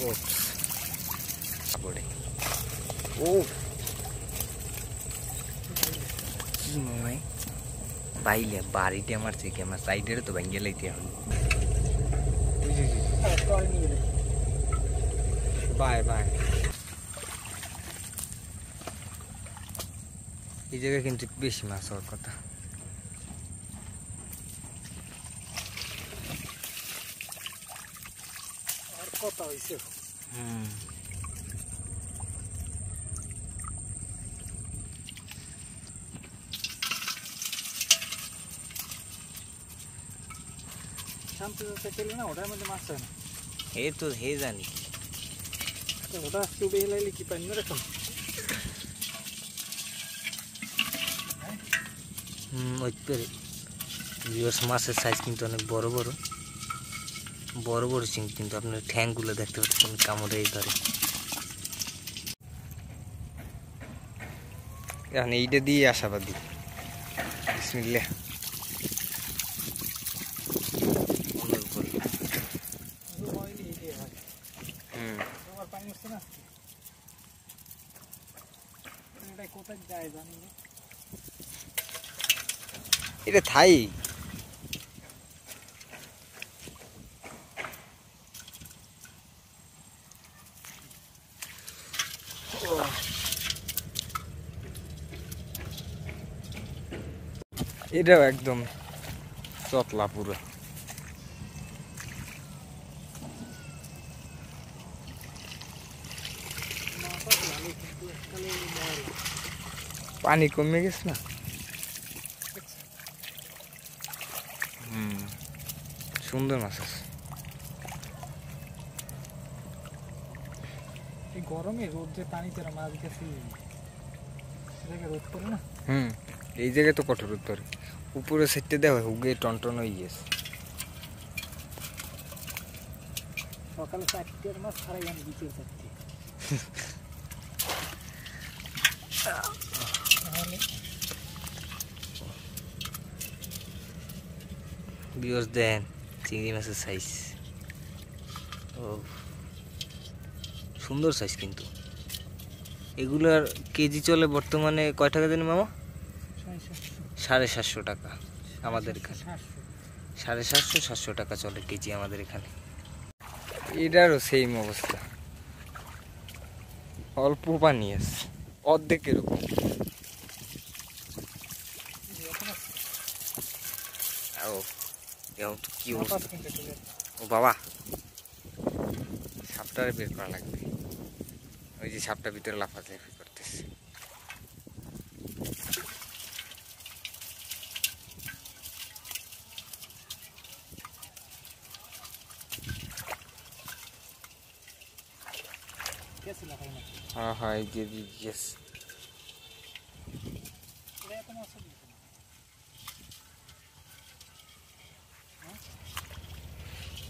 Oops. পড়ে ও কি নয় বাইলে বাড়িতে আমার থেকে আমার সাইডের তো ভেঙে লাইতে এখন বাই বাই এই জায়গায় কিন্তু বেশি মাছ হওয়ার কথা কথা হয়েছে হুম। হয় হে তো হে জানি। ওটা চুবে হেলাইলে কি পানি এরকম হুম ওই মাছের সাইজ কিন্তু অনেক বড় বড়। বড় বড় চিং কিন্তু আপনার ঠ্যাংগুলো দেখতে পাচ্ছেন কামড়েই ধরে। এখন এইটা দিয়ে আশাবাদী। বিসমিল্লাহ। এটা উপর। অয়েলি এই হয় হুম তোমার পানি হচ্ছে না এটা কোথায় যায় জানি না এটা থাই এটাও একদম চতলা পুরো। পানি কমে গেছে না? হুম সুন্দর মাছ আছে। এই গরমে রোদ্রে পানিতে মাছ গেছে রোদ পড়ে না? হুম এই জায়গায় তো কঠোর উত্তর উপরে সেটে দেওয়া হুগে টনটন হয়ে গেছে। সকালে চারটের মাছ ছাড়াই আমি বিকেল চারটে। দেন চিংড়ি মাছের সাইজ ও। সুন্দর সাইজ কিন্তু। এগুলার কেজি চলে বর্তমানে কয় টাকা দেন মামা? সাড়ে সাতশো টাকা আমাদের এখানে। সাড়ে সাতশো সাতশো টাকা চলে কেজি আমাদের এখানে। এটারও সেম অবস্থা। অল্প পানি আছে অর্ধেক এরকম কি। ও বাবা, সাপটারে বের করা লাগবে। ওই যে সাপটা ভিতরে লাফালাফি করতেছে। গেছে হ্যাঁ হ্যাঁ এই যে ইয়েস এটা এত মাছ হবে না। হ্যাঁ? বান্দর মাছ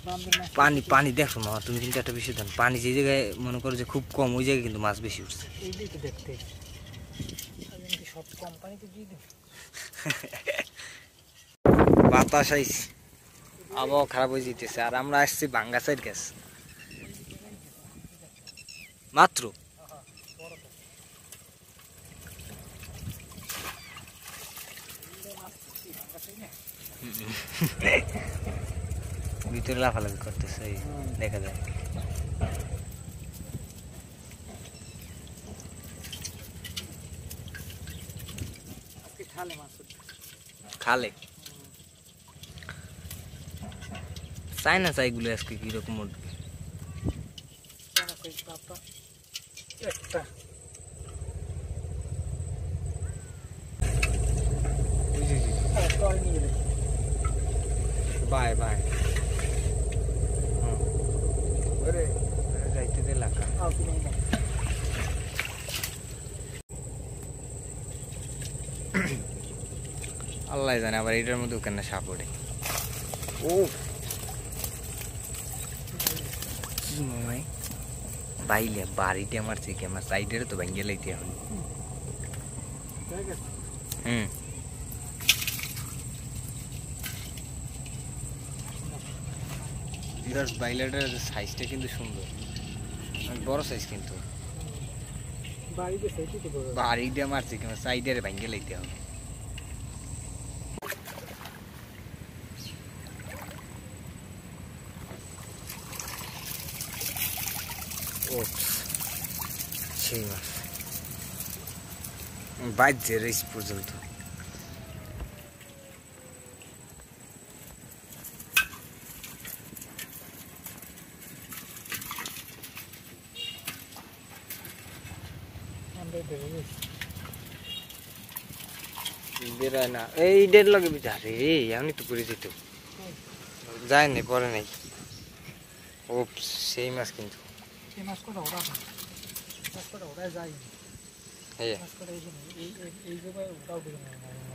পানি পানি দেখো মামা তুমি কিন্তু একটা বিষয় জানো পানি যে জায়গায় মনে করো যে খুব কম ওই জায়গায় কিন্তু মাছ বেশি উঠছে। দেখতে সব কোম্পানিতে দিয়ে বাতাস আইস আবহাওয়া খারাপ হয়ে যেতেছে আর আমরা আসছি বাঙ্গা সাইড গ্যাস মাত্র? ভিতরে লাফালাফি করতেছে এই দেখা যায়। খালে? চাই না চাইগুলো আজকে কীরকম উঠবে একটা। হ্যাঁ, টয় নিয়ে গেলে। বাই বাই ওরে যাইতে দে লাকা আও, তুমি এই নাও। আল্লাহ জানে আবার এটার মধ্যে ওখানে সাপ ওঠে ও কি নয় বাইলে বাড়িতে আমার থেকে আমার সাইডের তো ভেঙে লাইতে এখন হয়ে গেছে? হুম বিরাট বাইলাটার সাইজটা কিন্তু সুন্দর। বড় সাইজ কিন্তু। বড় দিয়ে মারছি কিন্তু সাইডের ভাঙ্গে লাইতে হবে। রেস পর্যন্ত। বেরোয় না এই দেড় লগে বুঝা রে এমনি তো করে যায় নাই পরে নাই। ওপস সেই মাছ কিন্তু। এই মাছ কটা ওরা মাছ কটা ওরা যায়। এই। এই এই এই- এই জায়গায় ওটাও দেখে না